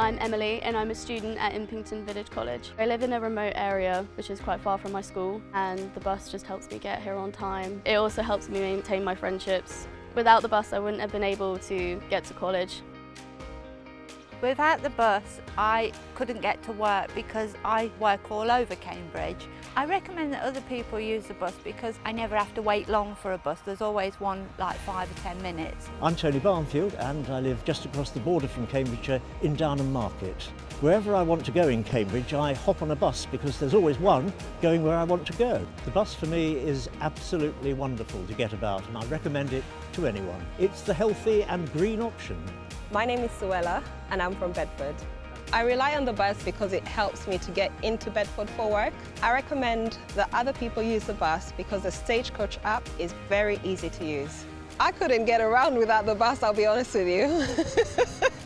I'm Emily and I'm a student at Impington Village College. I live in a remote area which is quite far from my school and the bus just helps me get here on time. It also helps me maintain my friendships. Without the bus I wouldn't have been able to get to college. Without the bus, I couldn't get to work because I work all over Cambridge. I recommend that other people use the bus because I never have to wait long for a bus. There's always one like five or ten minutes. I'm Tony Barnfield and I live just across the border from Cambridgeshire in Downham Market. Wherever I want to go in Cambridge, I hop on a bus because there's always one going where I want to go. The bus for me is absolutely wonderful to get about and I recommend it to anyone. It's the healthy and green option. My name is Suella and I'm from Bedford. I rely on the bus because it helps me to get into Bedford for work. I recommend that other people use the bus because the Stagecoach app is very easy to use. I couldn't get around without the bus, I'll be honest with you.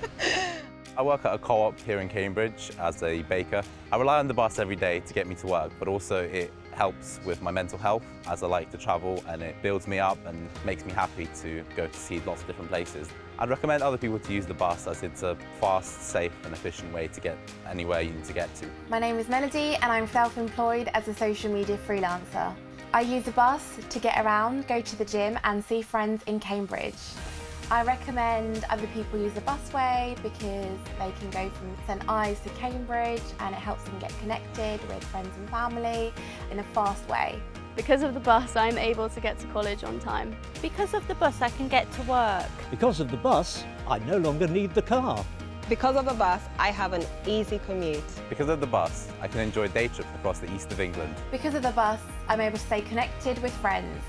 I work at a co-op here in Cambridge as a baker. I rely on the bus every day to get me to work, but also it helps with my mental health as I like to travel and it builds me up and makes me happy to go to see lots of different places. I'd recommend other people to use the bus as it's a fast, safe and efficient way to get anywhere you need to get to. My name is Melody and I'm self-employed as a social media freelancer. I use the bus to get around, go to the gym and see friends in Cambridge. I recommend other people use the busway because they can go from St Ives to Cambridge and it helps them get connected with friends and family in a fast way. Because of the bus I'm able to get to college on time. Because of the bus, I can get to work. Because of the bus, I no longer need the car. because of the bus, I have an easy commute. Because of the bus, I can enjoy day trips across the east of England. Because of the bus, I'm able to stay connected with friends.